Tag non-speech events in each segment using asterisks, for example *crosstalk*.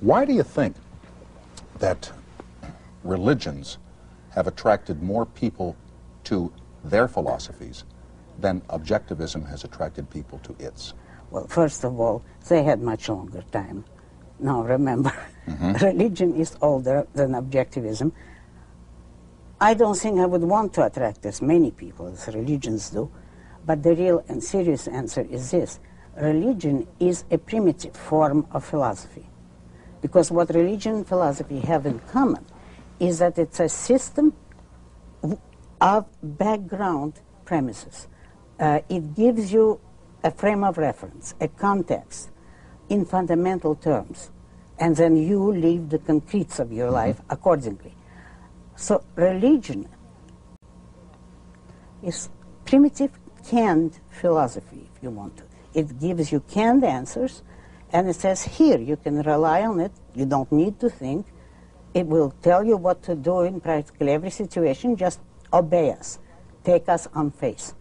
Why do you think that religions have attracted more people to their philosophies than objectivism has attracted people to its? Well, first of all, they had much longer time. Now, remember, mm-hmm. *laughs* religion is older than objectivism. I don't think I would want to attract as many people as religions do, but the real and serious answer is this. Religion is a primitive form of philosophy. Because what religion and philosophy have in common is that it's a system of background premises. Uh, it gives you a frame of reference, a context, in fundamental terms, and then you live the concretes of your life accordingly. So religion is primitive canned philosophy, if you want to. It gives you canned answers, and it says, here, you can rely on it, you don't need to think. It will tell you what to do in practically every situation, just obey us, take us on faith.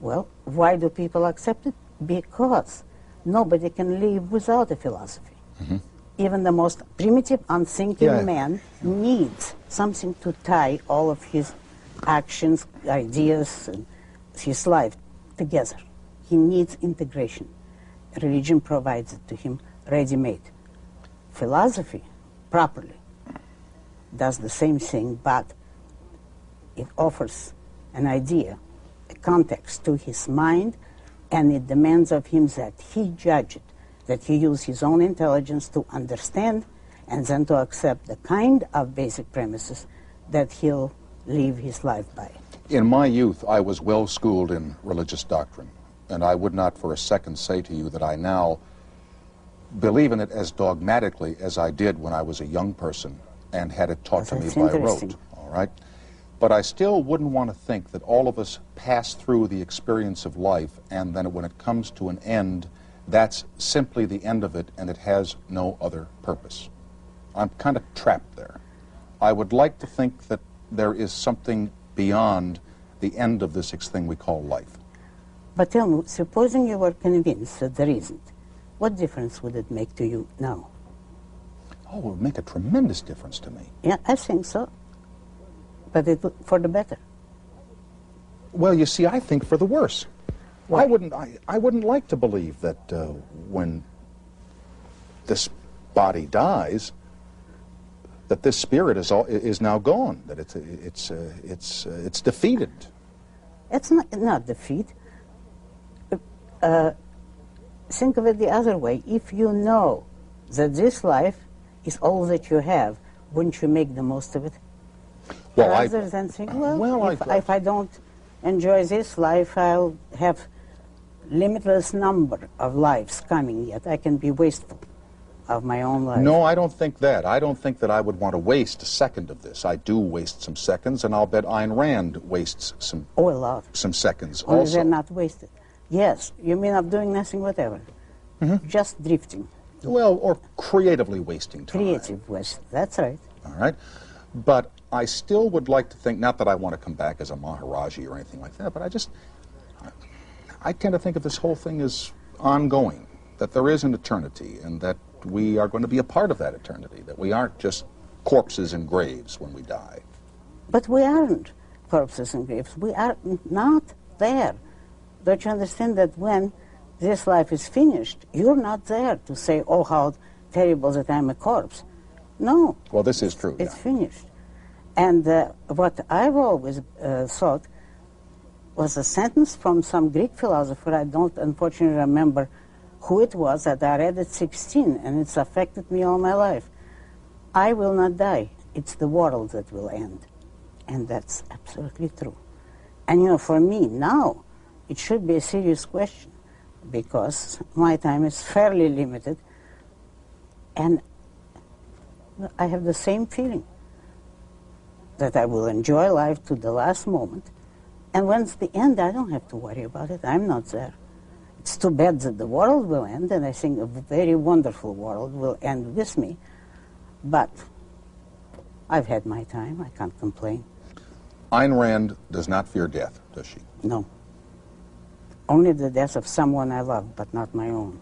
Well, why do people accept it? Because nobody can live without a philosophy. Mm-hmm. Even the most primitive, unthinking Yeah. man needs something to tie all of his actions, ideas, and his life together. He needs integration. Religion provides it to him ready made. Philosophy, properly, does the same thing, but it offers an idea, a context to his mind, and it demands of him that he judge it, that he use his own intelligence to understand and then to accept the kind of basic premises that he'll live his life by. In my youth, I was well schooled in religious doctrine, and I would not for a second say to you that I now believe in it as dogmatically as I did when I was a young person and had it taught to me by rote. All right? But I still wouldn't want to think that all of us pass through the experience of life and then when it comes to an end, that's simply the end of it and it has no other purpose. I'm kind of trapped there. I would like to think that there is something beyond the end of this thing we call life. But tell me, supposing you were convinced that there isn't, what difference would it make to you now? Oh, it would make a tremendous difference to me. Yeah, I think so. But it for the better. Well, you see, I think for the worse. I wouldn't. I, I wouldn't like to believe that uh, when this body dies, that this spirit is all, is now gone. That it's it's uh, it's uh, it's defeated. It's not, not defeat. Uh, think of it the other way. If you know that this life is all that you have, wouldn't you make the most of it? Well, I- than think, well, well, if, I- if I don't enjoy this life, I'll have limitless number of lives coming yet. I can be wasteful of my own life. No, I don't think that. I don't think that I would want to waste a second of this. I do waste some seconds, and I'll bet Ayn Rand wastes some Oh, a lot. some seconds Or also. they're not wasted. Yes, you mean of doing nothing whatever. Mm-hmm. Just drifting. Well, or creatively wasting time. Creative waste. That's right. All right. But I still would like to think, not that I want to come back as a Maharaji or anything like that, but I just, I tend to think of this whole thing as ongoing, that there is an eternity, and that we are going to be a part of that eternity, that we aren't just corpses in graves when we die. But we aren't corpses and graves. We are not there. Don't you understand that when this life is finished, you're not there to say, oh, how terrible that I'm a corpse. No, Well, this is true. it's yeah. finished. And uh, what I've always uh, thought was a sentence from some Greek philosopher. I don't unfortunately remember who it was that I read at 16, and it's affected me all my life. I will not die. It's the world that will end. And that's absolutely true. And you know, for me now, it should be a serious question because my time is fairly limited, and I have the same feeling that I will enjoy life to the last moment. And when it's the end, I don't have to worry about it. I'm not there. It's too bad that the world will end, and I think a very wonderful world will end with me. But I've had my time. I can't complain. Ayn Rand does not fear death, does she? No. Only the death of someone I love, but not my own.